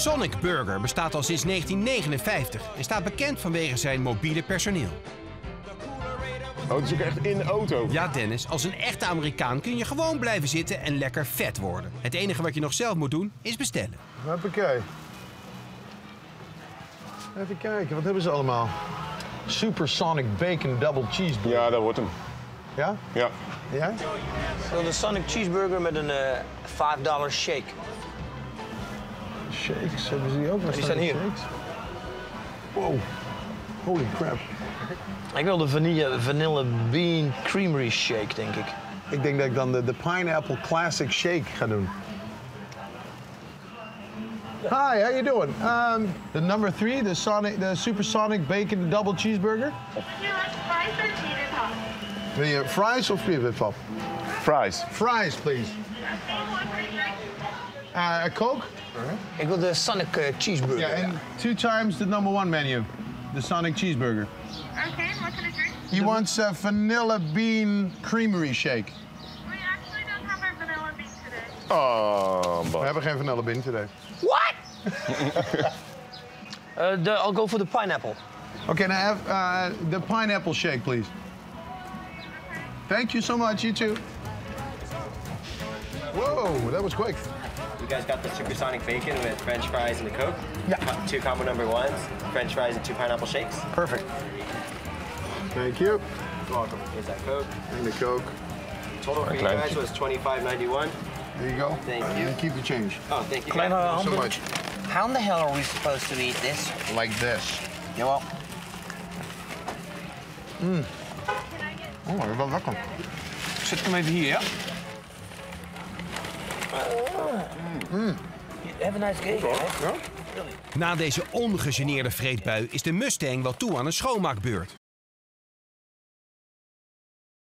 Sonic Burger bestaat al sinds 1959 en staat bekend vanwege zijn mobiele personeel. Oh, het is ook echt in de auto. Ja, Dennis, als een echte Amerikaan kun je gewoon blijven zitten en lekker vet worden. Het enige wat je nog zelf moet doen is bestellen. Hoppakee. Even kijken, wat hebben ze allemaal? Supersonic Bacon Double Cheeseburger. Ja, dat wordt hem. Ja? Ja. Ja? Zo de Sonic Cheeseburger met een eh 5 dollar shake. Shakes, hebben ze die ook? Wat die staan hier. Shakes? Wow. Holy crap. Ik wil de vanille, vanille bean creamery shake, denk ik. Ik denk dat ik dan de, de Pineapple Classic Shake ga doen. Hi, how you doing? Um, the number three, the Sonic, the Supersonic Bacon Double Cheeseburger. Would you like fries or tater tots? Wil je fries of pop? Fries. Fries, please. Okay, one for drink. Uh, a Coke? Ik wil de Sonic eh, cheeseburger. Yeah, and two times the number one menu, the Sonic Cheeseburger. Okay, what can I drink? He wants a vanilla bean creamery shake. We actually don't have our vanilla bean today. Oh, We Bas. hebben geen vanilla bean today. What? Eh, de, I'll go for the pineapple. Okay, now have uh, the pineapple shake, please. Thank you so much. You too. Whoa, that was quick. You guys got the supersonic bacon with French fries and a Coke? Yeah. Co- Two combo number ones, French fries and two pineapple shakes. Perfect. Thank you. You're Welcome. Here's that Coke. And the Coke. Total for you guys was twenty five ninety one. There you go. Thank you. And keep the change. Oh, thank you. Kleine guys. Uh, so much. How in the hell are we supposed to eat this? Like this. Jawel. Hmm. Oh, dat is wel lekker. Zet ik hem even hier, ja? Have a nice day. Na deze ongegeneerde vreedbui is de Mustang wel toe aan een schoonmaakbeurt.